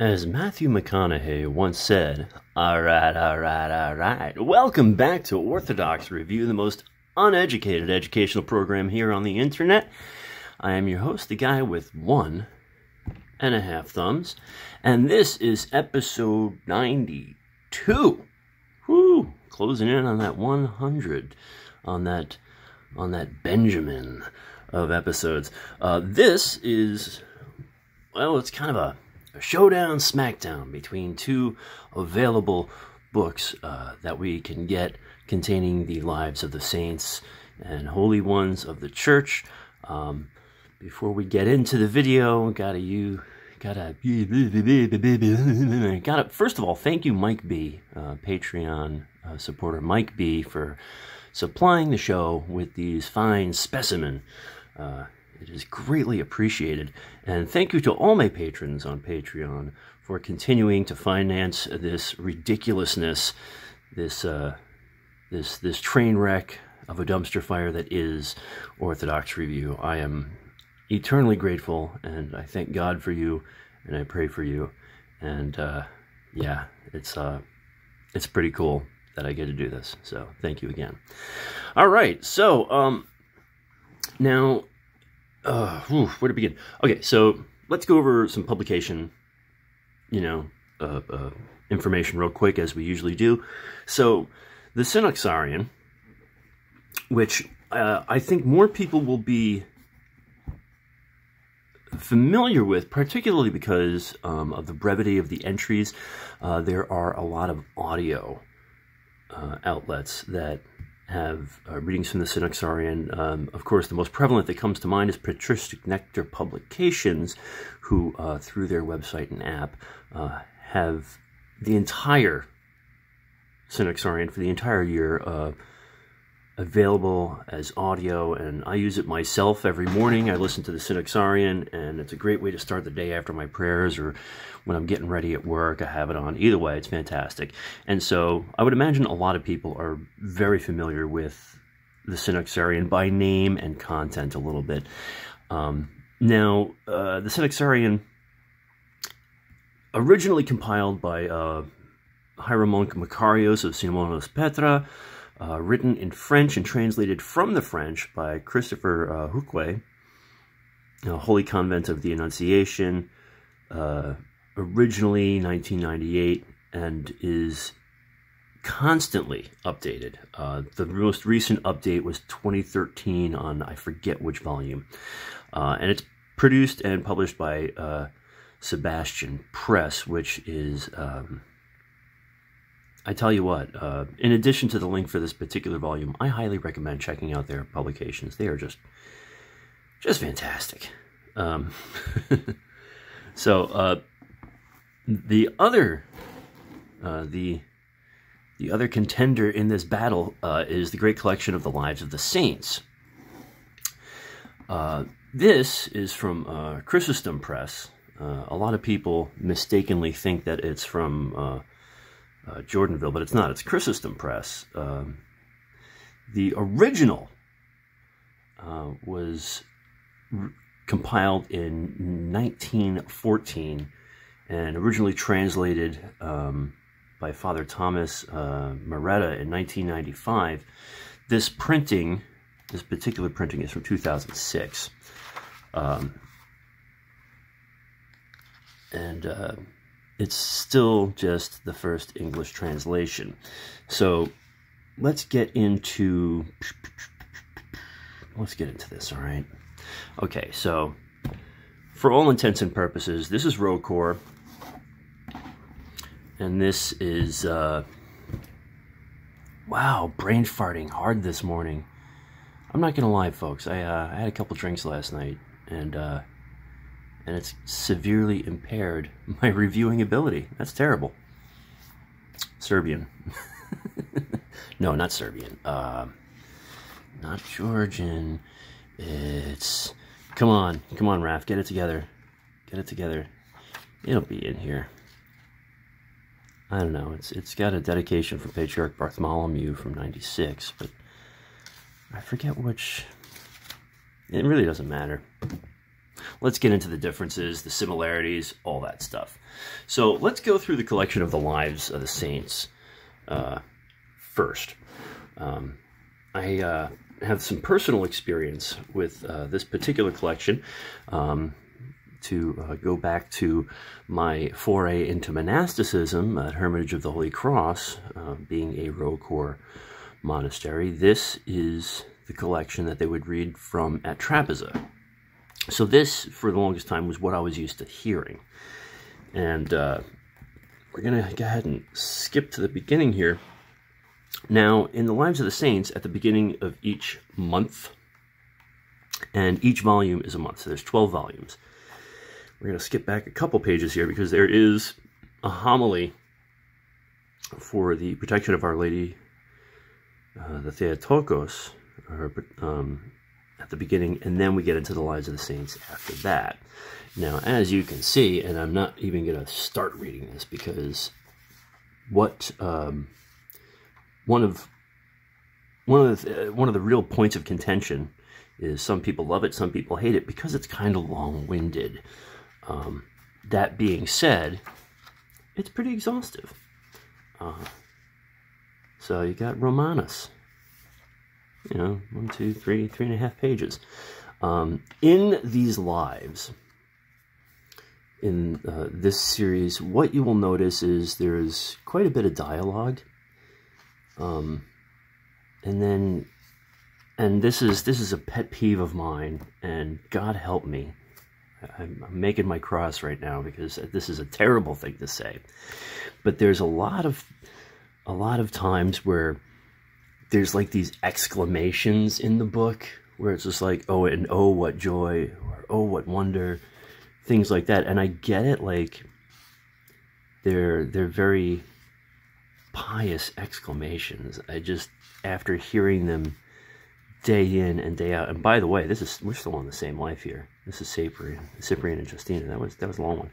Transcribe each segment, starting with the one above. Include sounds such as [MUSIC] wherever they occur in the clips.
As Matthew McConaughey once said, alright, alright, alright, welcome back to Orthodox Review, the most uneducated educational program here on the internet. I am your host, the guy with one and a half thumbs, and this is episode 92. Whoo, closing in on that 100, on that, on that Benjamin of episodes. Uh, this is, well, it's kind of a a showdown smackdown between two available books uh, that we can get containing the lives of the saints and holy ones of the church. Um, before we get into the video, gotta you gotta [LAUGHS] gotta first of all thank you Mike B, uh, Patreon uh, supporter Mike B for supplying the show with these fine specimen. It is greatly appreciated. And thank you to all my patrons on Patreon for continuing to finance this ridiculousness, this uh, this this train wreck of a dumpster fire that is Orthodox Review. I am eternally grateful, and I thank God for you, and I pray for you. And uh, yeah, it's uh, it's pretty cool that I get to do this. So thank you again. All right, so um, now uh, whew, where to begin? Okay, so let's go over some publication, you know, uh, uh, information real quick as we usually do. So, the Synaxarion, which uh, I think more people will be familiar with, particularly because um, of the brevity of the entries. Uh, there are a lot of audio uh, outlets that have uh, readings from the Synaxarion. Um, of course, the most prevalent that comes to mind is Patristic Nectar Publications, who, uh, through their website and app, uh, have the entire Synaxarion for the entire year uh, available as audio, and I use it myself every morning. I listen to the Synaxarion, and it's a great way to start the day after my prayers or when I'm getting ready at work. I have it on. Either way, it's fantastic. And so I would imagine a lot of people are very familiar with the Synaxarion by name and content a little bit. Um, now, uh, the Synaxarion, originally compiled by uh, Hieromonk Makarios of Simonos Petra, uh, written in French and translated from the French by Christopher uh, Hookway, Holy Convent of the Annunciation, uh, originally 1998, and is constantly updated. Uh, the most recent update was 2013 on I forget which volume, uh, and it's produced and published by uh, Sebastian Press, which is um, I tell you what, uh, in addition to the link for this particular volume, I highly recommend checking out their publications. They are just, just fantastic. Um, [LAUGHS] so, uh, the other, uh, the, the other contender in this battle uh, is the Great Collection of the Lives of the Saints. Uh, this is from uh, Chrysostom Press. a lot of people mistakenly think that it's from uh, Jordanville, but it's not. It's Chrysostom Press. Um, the original uh, was compiled in 1914 and originally translated um, by Father Thomas uh, Marretta in 1995. This printing, this particular printing, is from 2006. Um, and uh, it's still just the first English translation. So let's get into let's get into this, all right? Okay, so for all intents and purposes, this is ROCOR, and this is uh, wow, brain farting hard this morning. I'm not gonna lie, folks. I uh, I had a couple drinks last night, and uh, and it's severely impaired my [LAUGHS] reviewing ability. That's terrible. Serbian. [LAUGHS] no, not Serbian. Uh, not Georgian. It's. Come on. Come on, Raph. Get it together. Get it together. It'll be in here. I don't know. It's It's got a dedication from Patriarch Bartholomew from 96, but I forget which. It really doesn't matter. Let's get into the differences, the similarities, all that stuff. So let's go through the collection of the lives of the saints uh, first. Um, I uh, have some personal experience with uh, this particular collection. Um, to uh, go back to my foray into monasticism at Hermitage of the Holy Cross, uh, being a ROCOR monastery. This is the collection that they would read from at Trapeza. So this, for the longest time, was what I was used to hearing. And uh, we're going to go ahead and skip to the beginning here. Now, in the Lives of the Saints, at the beginning of each month, and each volume is a month, so there's 12 volumes. We're going to skip back a couple pages here because there is a homily for the protection of Our Lady, uh, the Theotokos, or, um, at the beginning, and then we get into the lives of the saints after that. Now, as you can see, and I'm not even going to start reading this because what um, one of one of the, uh, one of the real points of contention is some people love it, some people hate it because it's kind of long-winded. Um, that being said, it's pretty exhaustive. Uh, so you got Romanus. You know, one, two, three, three and a half pages. Um, in these lives, in uh, this series, what you will notice is there's quite a bit of dialogue. Um, and then, and this is this is a pet peeve of mine, and God help me I'm, I'm making my cross right now because this is a terrible thing to say. But there's a lot of a lot of times where there's like these exclamations in the book where it's just like oh and oh what joy or oh what wonder things like that and i get it like they're they're very pious exclamations i just after hearing them day in and day out. And by the way, this is we're still on the same life here. This is Cyprian, Cyprian and Justina. That was that was a long one.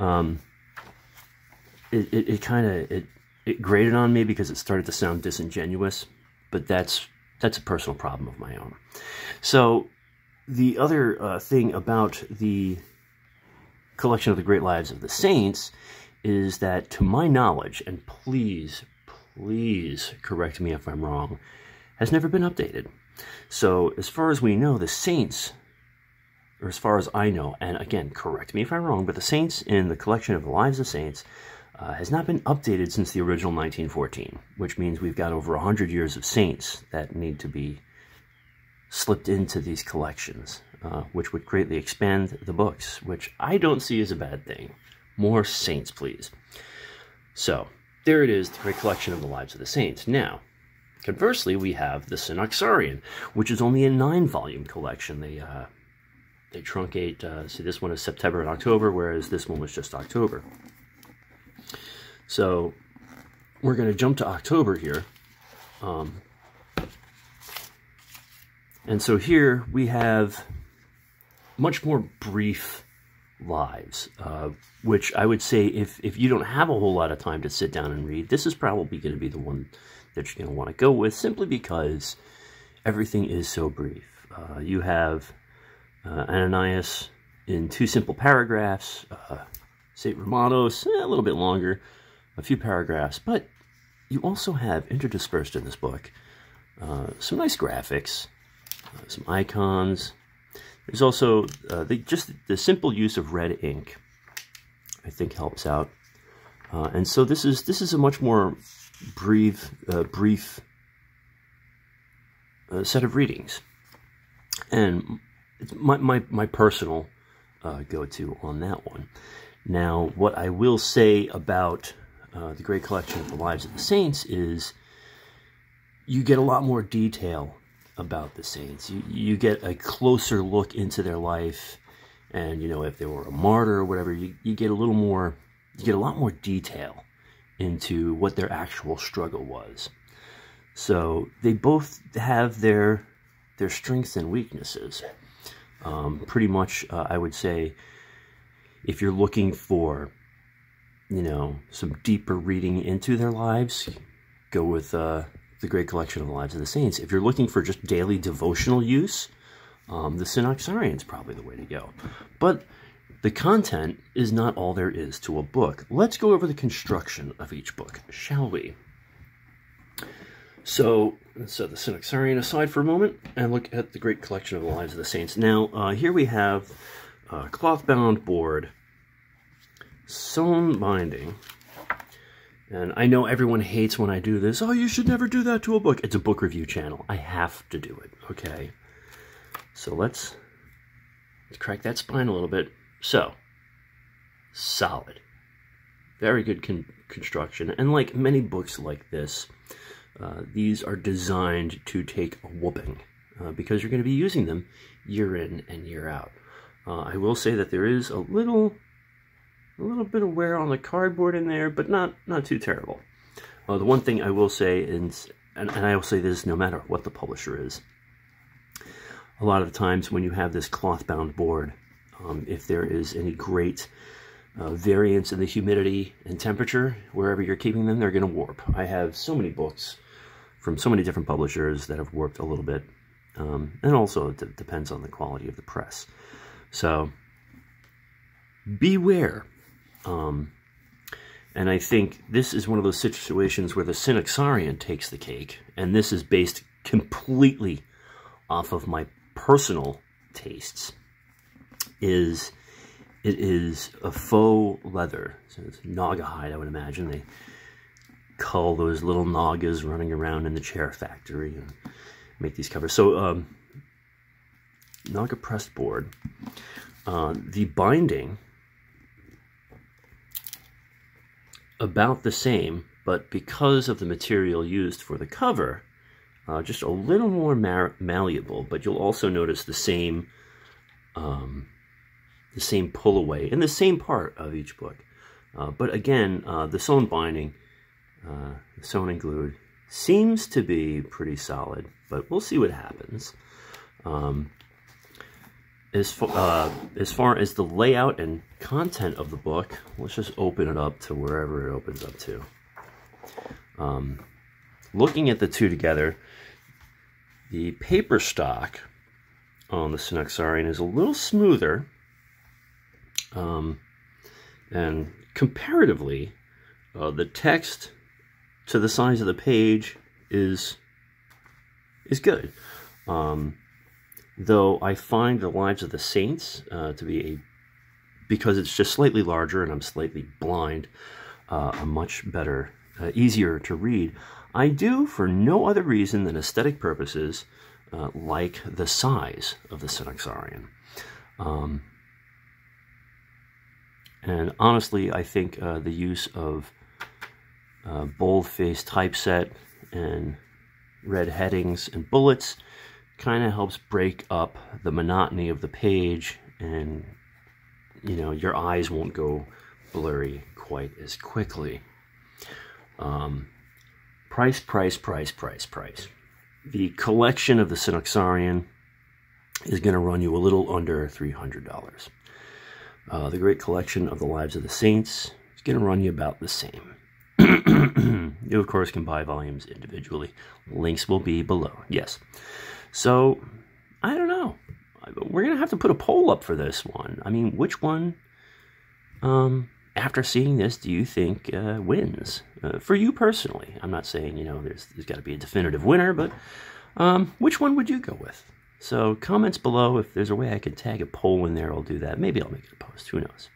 Um, it it, it kind of it it grated on me because it started to sound disingenuous, but that's that's a personal problem of my own. So the other uh, thing about the collection of the great lives of the saints is that to my knowledge and please please correct me if i'm wrong has never been updated so, as far as we know, the saints, or as far as I know, and again, correct me if I'm wrong, but the saints in the collection of the lives of saints uh, has not been updated since the original 1914, which means we've got over 100 years of saints that need to be slipped into these collections, uh, which would greatly expand the books, which I don't see as a bad thing. More saints, please. So, there it is, the collection of the lives of the saints. Now, Conversely, we have the Synaxarion, which is only a nine-volume collection. They uh, they truncate. Uh, see, this one is September and October, whereas this one was just October. So we're going to jump to October here. Um, and so here we have much more brief lives, uh, which I would say if, if you don't have a whole lot of time to sit down and read, this is probably going to be the one that you're going to want to go with simply because everything is so brief. Uh, you have uh, Ananias in two simple paragraphs, uh, St. Romanos eh, a little bit longer, a few paragraphs, but you also have interdispersed in this book uh, some nice graphics, uh, some icons. There's also uh, the, just the simple use of red ink, I think helps out. and so this is this is a much more brief, uh, brief uh, set of readings. And my, my, my personal uh, go-to on that one. Now, what I will say about uh, the Great Collection of the Lives of the Saints is you get a lot more detail about the saints. You, you get a closer look into their life, and, you know, if they were a martyr or whatever, you, you get a little more, you get a lot more detail into what their actual struggle was. So they both have their their strengths and weaknesses. Um, pretty much, uh, I would say, if you're looking for, you know, some deeper reading into their lives, go with uh, the Great Collection of the Lives of the Saints. If you're looking for just daily devotional use, um, the Synaxarion is probably the way to go. But the content is not all there is to a book. Let's go over the construction of each book, shall we? So, let's set the Synaxarion aside for a moment and look at the great collection of the Lives of the Saints. Now, uh, here we have cloth-bound board, sewn binding, and I know everyone hates when I do this. Oh, you should never do that to a book. It's a book review channel. I have to do it, okay? So let's, let's crack that spine a little bit. So, solid. Very good con construction. And like many books like this, uh, these are designed to take a whooping uh, because you're going to be using them year in and year out. Uh, I will say that there is a little a little bit of wear on the cardboard in there, but not not too terrible. Uh, the one thing I will say, is, and, and I will say this no matter what the publisher is, a lot of the times when you have this cloth-bound board, um, if there is any great uh, variance in the humidity and temperature, wherever you're keeping them, they're going to warp. I have so many books from so many different publishers that have warped a little bit. Um, and also it depends on the quality of the press. So beware. Um, and I think this is one of those situations where the Synaxarion takes the cake, and this is based completely off of my personal tastes is it is a faux leather. So it's Naugahyde, I would imagine. They cull those little Naugas running around in the chair factory and make these covers. So, um, Naga pressed board. Uh, the binding, about the same, but because of the material used for the cover, uh, just a little more malleable, but you'll also notice the same um, the same pull away in the same part of each book. Uh, but again, uh, the sewn binding, uh, sewn and glued, seems to be pretty solid, but we'll see what happens. Um, as, far, uh, as far as the layout and content of the book, let's just open it up to wherever it opens up to. Um, looking at the two together, the paper stock on the Synaxarion is a little smoother um, and comparatively, uh, the text to the size of the page is is good. Um, though I find the Lives of the Saints uh, to be a because it's just slightly larger and I'm slightly blind, uh, a much better, uh, easier to read. I do, for no other reason than aesthetic purposes, uh, like the size of the Synaxarion. Um, and honestly, I think uh, the use of uh, bold-faced typeset and red headings and bullets kind of helps break up the monotony of the page and, you know, your eyes won't go blurry quite as quickly. Um, price, price, price, price, price. The collection of the Synaxarion is going to run you a little under $300. Uh, the Great Collection of the Lives of the Saints is going to run you about the same. [CLEARS THROAT] you, of course, can buy volumes individually. Links will be below. Yes. So, I don't know. We're going to have to put a poll up for this one. I mean, which one, um, after seeing this, do you think uh, wins? Uh, for you personally. I'm not saying, you know, there's, there's got to be a definitive winner, but um, which one would you go with? So comments below, if there's a way I can tag a poll in there, I'll do that. Maybe I'll make it a post, who knows.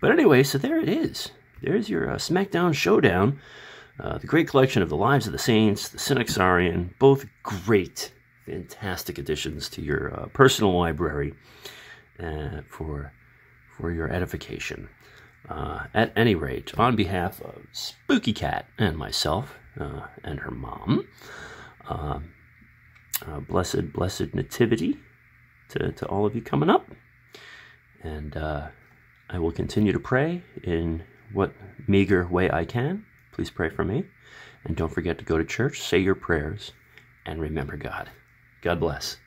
But anyway, so there it is. There's your uh, SmackDown Showdown. Uh, the great collection of the Lives of the Saints, the Synaxarion, both great, fantastic additions to your uh, personal library uh, for, for your edification. Uh, at any rate, on behalf of Spooky Cat and myself uh, and her mom, uh, blessed, blessed nativity to, to all of you coming up. And uh, I will continue to pray in what meager way I can. Please pray for me. And don't forget to go to church, say your prayers, and remember God. God bless.